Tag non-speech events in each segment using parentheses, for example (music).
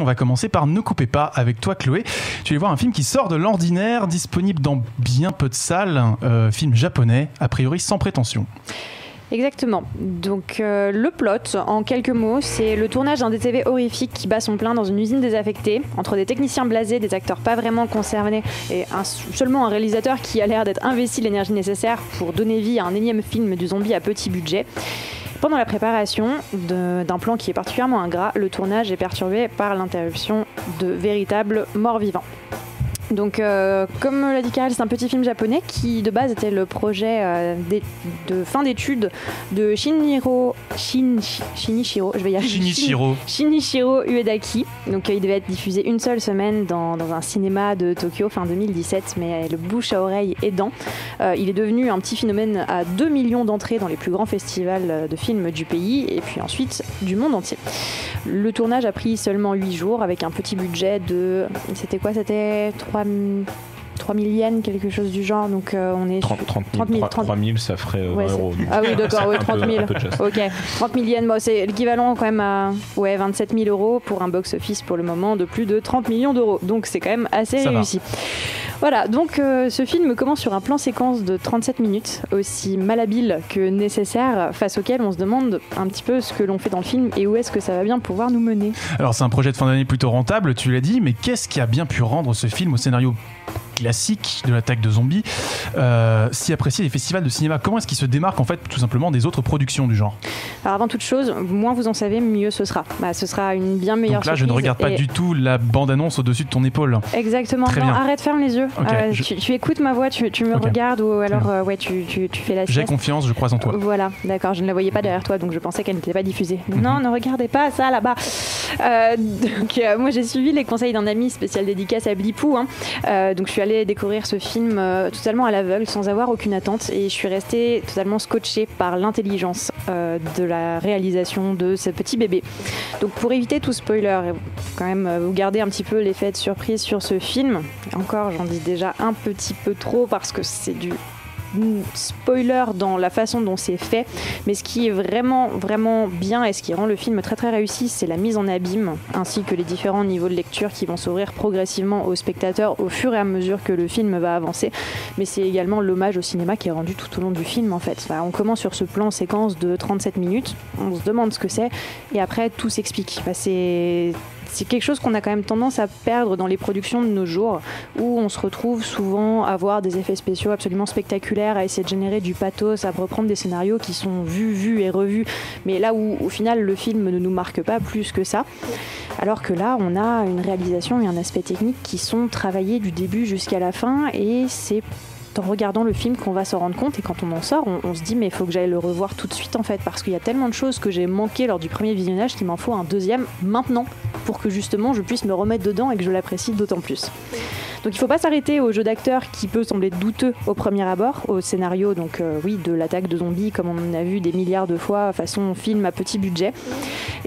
On va commencer par Ne coupez pas avec toi Chloé. Tu vas voir un film qui sort de l'ordinaire, disponible dans bien peu de salles, euh, film japonais, a priori sans prétention. Exactement. Donc euh, le plot, en quelques mots, c'est le tournage d'un DTV horrifique qui bat son plein dans une usine désaffectée, entre des techniciens blasés, des acteurs pas vraiment concernés et seulement un réalisateur qui a l'air d'être investi l'énergie nécessaire pour donner vie à un énième film du zombie à petit budget. Pendant la préparation d'un plan qui est particulièrement ingrat, le tournage est perturbé par l'interruption de véritables morts vivants. Donc, euh, comme l'a dit Karel, c'est un petit film japonais qui, de base, était le projet euh, de fin d'études de Shinjiro, Shinichiro, je vais y arriver. Shinichiro. Shinichiro Uedaki. Donc, euh, il devait être diffusé une seule semaine dans, dans, un cinéma de Tokyo fin 2017, mais le bouche à oreille aidant. il est devenu un petit phénomène à 2 millions d'entrées dans les plus grands festivals de films du pays et puis ensuite du monde entier. Le tournage a pris seulement 8 jours avec un petit budget de. C'était quoi C'était 3 3, 000 yens, quelque chose du genre. Donc euh, on est 30, 000, 3 000, ça ferait 20 euh, euros. Ah oui, d'accord, 30 000. ok, 30 000 yens, c'est l'équivalent quand même à ouais, 27 000 euros pour un box-office pour le moment de plus de 30 millions d'euros. Donc c'est quand même assez réussi. Voilà, donc euh, ce film commence sur un plan séquence de 37 minutes, aussi malhabile que nécessaire, face auquel on se demande un petit peu ce que l'on fait dans le film et où est-ce que ça va bien pouvoir nous mener. Alors c'est un projet de fin d'année plutôt rentable, tu l'as dit, mais qu'est-ce qui a bien pu rendre ce film au scénario? Classique de l'attaque de zombies, euh, si apprécié des festivals de cinéma. Comment est-ce qu'il se démarque en fait tout simplement des autres productions du genre Alors avant toute chose, moins vous en savez, mieux ce sera. Bah, ce sera une bien meilleure. Donc là, je ne regarde pas du tout la bande-annonce au-dessus de ton épaule. Exactement. Très bien. arrête, ferme les yeux. Euh, tu, écoutes ma voix, tu, me regardes ou alors euh, ouais, tu, fais la J'ai confiance, je crois en toi. Voilà, d'accord. Je ne la voyais pas derrière toi, donc je pensais qu'elle n'était pas diffusée. Mhm. Non, ne regardez pas ça là-bas. Donc moi, j'ai suivi les conseils d'un ami spécial dédicace à Blipou. Hein. donc je suis allée découvrir ce film euh, totalement à l'aveugle, sans avoir aucune attente, et je suis restée totalement scotchée par l'intelligence euh, de la réalisation de ce petit bébé. Donc pour éviter tout spoiler, et quand même euh, vous garder un petit peu l'effet de surprise sur ce film, encore j'en dis déjà un petit peu trop parce que c'est du spoiler dans la façon dont c'est fait, mais ce qui est vraiment vraiment bien et ce qui rend le film très très réussi, c'est la mise en abîme ainsi que les différents niveaux de lecture qui vont s'ouvrir progressivement aux spectateurs au fur et à mesure que le film va avancer. Mais c'est également l'hommage au cinéma qui est rendu tout au long du film en fait. on commence sur ce plan séquence de 37 minutes, on se demande ce que c'est et après tout s'explique. c'est c'est quelque chose qu'on a quand même tendance à perdre dans les productions de nos jours, où on se retrouve souvent à voir des effets spéciaux absolument spectaculaires, à essayer de générer du pathos, à reprendre des scénarios qui sont vus, vus et revus, mais là où au final le film ne nous marque pas plus que ça. Alors que là, on a une réalisation et un aspect technique qui sont travaillés du début jusqu'à la fin, et c'est en regardant le film qu'on va se rendre compte et quand on en sort, on, se dit mais il faut que j'aille le revoir tout de suite en fait parce qu'il y a tellement de choses que j'ai manqué lors du premier visionnage qu'il m'en faut un deuxième maintenant pour que justement je puisse me remettre dedans et que je l'apprécie d'autant plus. Donc il ne faut pas s'arrêter au jeu d'acteur qui peut sembler douteux au premier abord, au scénario donc euh, oui de l'attaque de zombies comme on en a vu des milliards de fois façon film à petit budget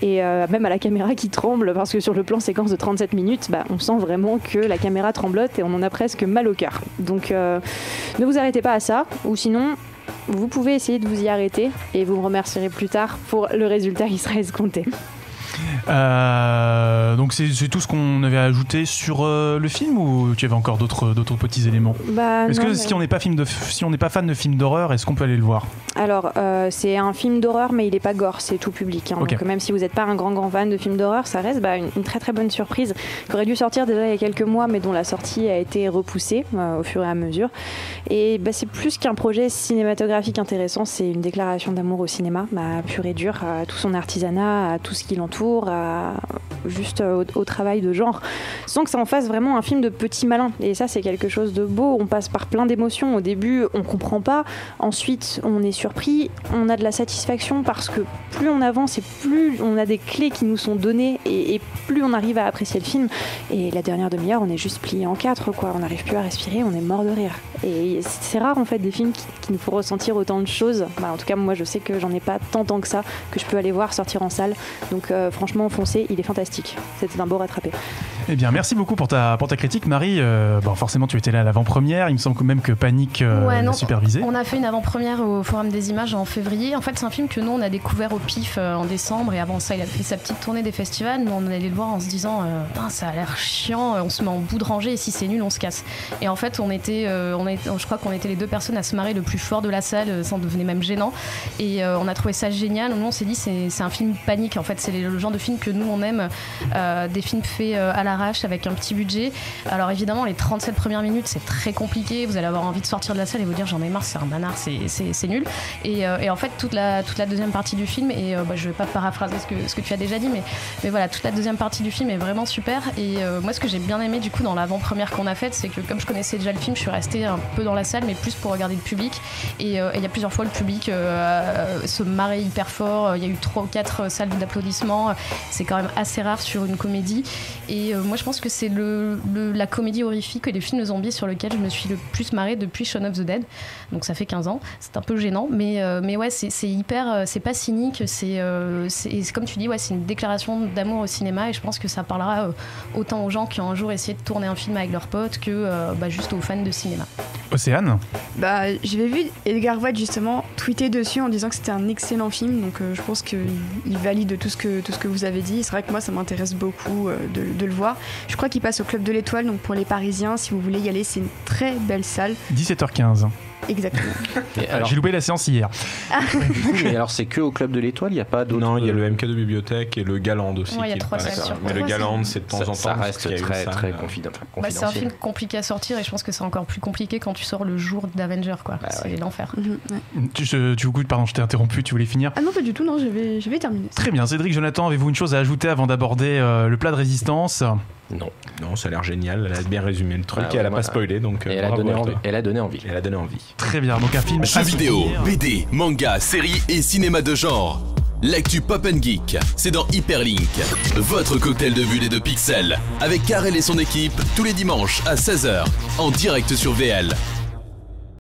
et euh, même à la caméra qui tremble parce que sur le plan séquence de 37 minutes, bah, on sent vraiment que la caméra tremblote et on en a presque mal au cœur. Donc euh, ne vous arrêtez pas à ça ou sinon vous pouvez essayer de vous y arrêter et vous me remercierez plus tard pour le résultat qui sera escompté. Euh, donc c'est tout ce qu'on avait ajouté sur euh, le film ou tu avais encore d'autres d'autres petits éléments? Bah, Est-ce que si on n'est pas film de si on n'est pas fan de films d'horreur, est-ce qu'on peut aller le voir? Alors euh, c'est un film d'horreur mais il n'est pas gore, c'est tout public. Hein. Donc même si vous n'êtes pas un grand grand fan de films d'horreur, ça reste bah, une, très très bonne surprise qui aurait dû sortir déjà il y a quelques mois mais dont la sortie a été repoussée au fur et à mesure. Et bah, c'est plus qu'un projet cinématographique intéressant, c'est une déclaration d'amour au cinéma, bah, pur et dur, à tout son artisanat, à tout ce qui l'entoure juste au, travail de genre, sans que ça en fasse vraiment un film de petit malin. Et ça, c'est quelque chose de beau. On passe par plein d'émotions. Au début, on comprend pas. Ensuite, on est surpris. On a de la satisfaction parce que plus on avance et plus on a des clés qui nous sont données et, plus on arrive à apprécier le film. Et la dernière demi-heure, on est juste plié en quatre, quoi. On n'arrive plus à respirer, on est mort de rire. Et c'est rare, en fait, des films qui, nous font ressentir autant de choses. Bah, en tout cas, moi, je sais que j'en ai pas tant tant que ça que je peux aller voir sortir en salle. Donc, euh, franchement, foncez, il est fantastique. C'était un beau rattrapé. Eh bien, merci beaucoup pour ta, pour ta critique, Marie. bon, forcément, tu étais là à l'avant-première. Il me semble même que Panique ouais, supervisé. On a fait une avant-première au Forum des Images en février. En fait, c'est un film que nous, on a découvert au PIF en décembre. Et avant ça, il a fait sa petite tournée des festivals. Mais on allait le voir en se disant, ça a l'air chiant, on se met en bout de rangée. Et si c'est nul, on se casse. Et en fait, on était, on est, je crois qu'on était les deux personnes à se marrer le plus fort de la salle. Ça en devenait même gênant. Et on a trouvé ça génial. Nous, on s'est dit, c'est un film panique. En fait, c'est le genre de film que nous, on aime. Euh, des films faits euh, à avec un petit budget. Alors, évidemment, les 37 premières minutes, c'est très compliqué. Vous allez avoir envie de sortir de la salle et vous dire, j'en ai marre, c'est un nanar, c'est nul. Et, euh, et, en fait, toute la, toute la deuxième partie du film, et bah, je vais pas paraphraser ce que, ce que tu as déjà dit, mais, mais voilà, toute la deuxième partie du film est vraiment super. Et moi, ce que j'ai bien aimé, du coup, dans l'avant-première qu'on a faite, c'est que comme je connaissais déjà le film, je suis restée un peu dans la salle, mais plus pour regarder le public. Et il y a plusieurs fois, le public se marrait hyper fort. Il y a eu trois ou quatre salles d'applaudissements. C'est quand même assez rare sur une comédie. Et euh, moi, je pense que c'est le, la comédie horrifique et les films zombies sur lequel je me suis le plus marrée depuis Shaun of the Dead. Donc ça fait 15 ans. C'est un peu gênant, mais, euh, mais ouais, c'est hyper. Euh, c'est pas cynique. C'est comme tu dis, ouais, c'est une déclaration d'amour au cinéma. Et je pense que ça parlera autant aux gens qui ont un jour essayé de tourner un film avec leurs potes que bah, juste aux fans de cinéma. Océane Bah, j'avais vu Edgar Wright justement tweeter dessus en disant que c'était un excellent film. Donc je pense qu'il valide tout ce que, tout ce que vous avez dit. C'est vrai que moi, ça m'intéresse beaucoup de, de, le voir. Je crois qu'il passe au Club de l'Étoile, donc pour les Parisiens, si vous voulez y aller, c'est une très belle salle. 17h15. Exactement. (laughs) J'ai loupé la séance hier. (laughs) mais alors c'est que au club de l'étoile, il n'y a pas d'autres. Non, il y a le MK de bibliothèque et le Galand aussi. il y a trois salles Mais le Galand, c'est de temps en temps. Ça reste très, très confidentiel. Bah, c'est un film compliqué à sortir et je pense que c'est encore plus compliqué quand tu sors le jour d'Avenger. quoi. Bah c'est l'enfer. Mhm, tu, tu, pardon, je t'ai interrompu, tu voulais finir Ah non, pas du tout, non, j'avais terminé. Très bien. Cédric, Jonathan, avez-vous une chose à ajouter avant d'aborder euh, le plat de résistance? Non. Non, ça a l'air génial. Elle a bien résumé le truc ah et elle a pas spoilé. Donc, elle, a donné envie. elle a donné envie. Elle a donné envie. Très bien. Donc un film. Jeux vidéo, BD, manga, série et cinéma de genre. L'actu Pop Geek, c'est dans Hyperlink. Votre cocktail de bulles et de pixels. Avec Karel et son équipe, tous les dimanches à 16h, en direct sur VL.